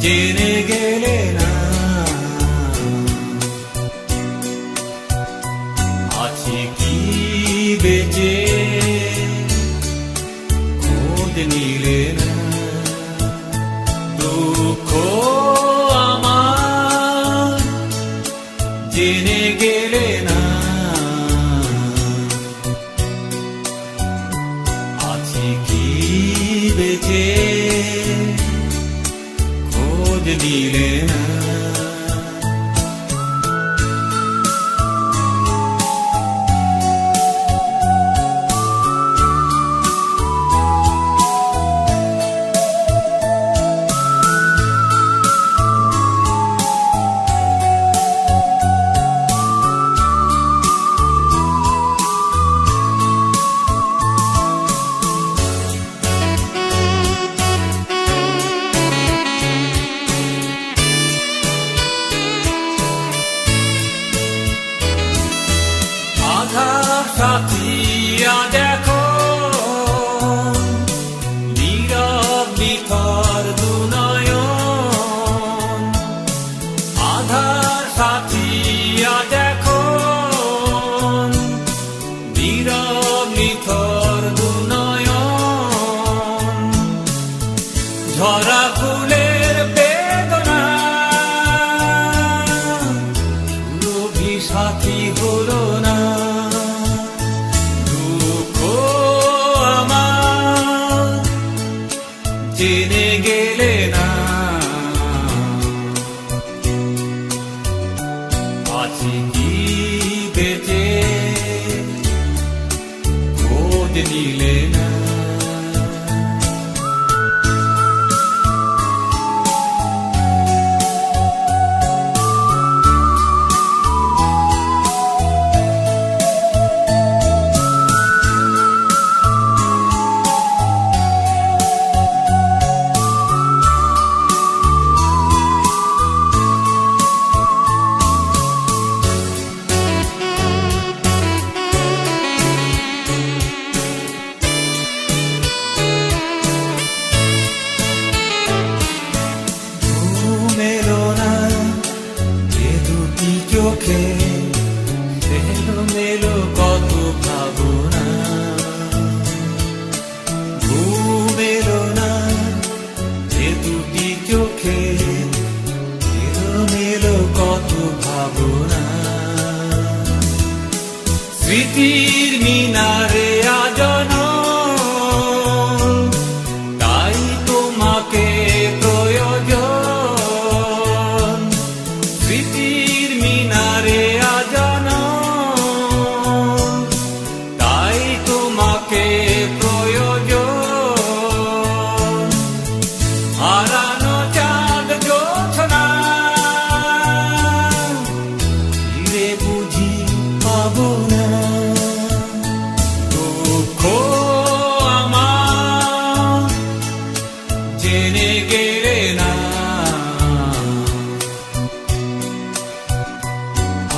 জেনে গেলে না। আছে কি বেঁচে? খোঁজ নিলে না। দুঃখ আমার জেনে গেলে না। আছে কি বেঁচে? খোঁজ ঝরা ফুলের বেদনা। লোভী সাথী না। জেনে গেলে না। নিলে চোখে এলো মেলো কত ভাবনা। ঘুম এলো না যে দুটি চোখে মেলো কত ভাবনা। স্মৃতির মিনারে আজন